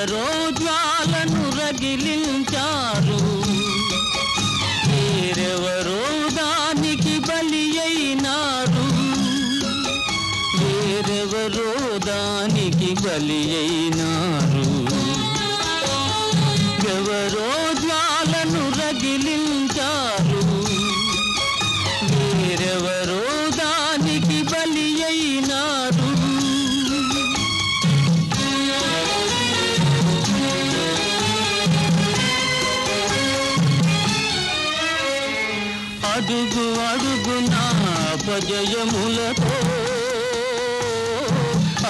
ఎవరో జ్వాలను రగిలించారు. వేరెవరో దానికి బలి అయినారు. వేరెవరో దానికి బలి అయినారు. ఎవరో అడుగు అడుగు నా అపజయములతో.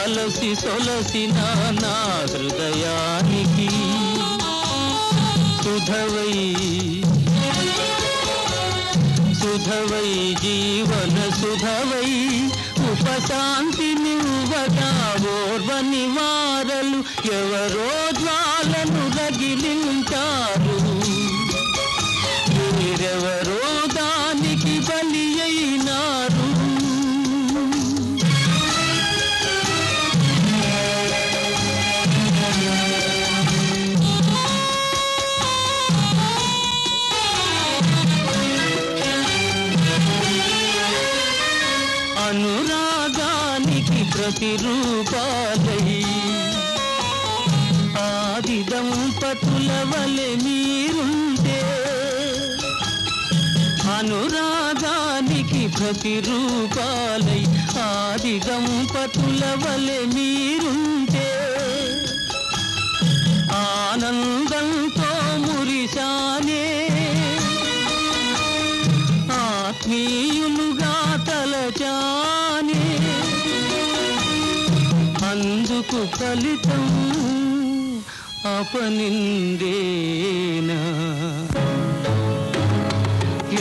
అలసి సొలసిన నా హృదయానికి సుధవై. సుధవై జీవన సుధవై. ఉపశాంతి నివ్వగా ఓర్వ నివారలు. ఎవరో జ్వాలను రగిలింటారు ప్రతిరూపాలై ఆది దంపతుల వలె మీరుంటే అనురాగానికి ప్రతిరూపాలై ఆది దంపతుల వలె మీరుంటే ఆనంద అందుకు ఫలితం అపనిందేనా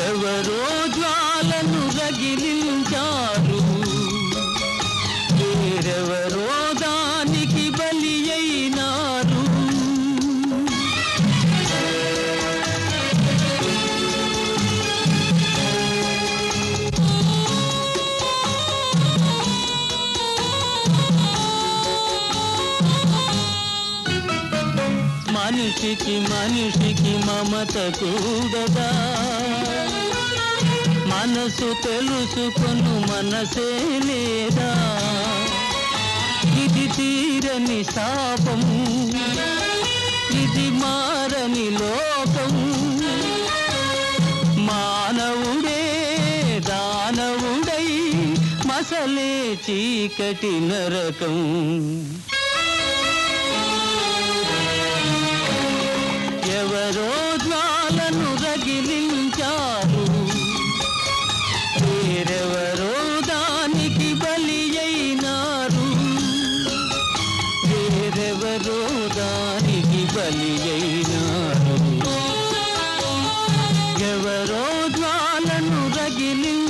ఎవరో జ్వాలను రగిలించారు మనిషికి మనిషికి మమత కూడదా? మనసు తెలుసుకొను మనసే లేదా? ఇది తీరని శాపం ఇది మారని లోకం. మానవుడే దానవుడై మసలే చీకటి నరకం. బలి అయినాడు ఎవరో జ్వాలను రగిలింది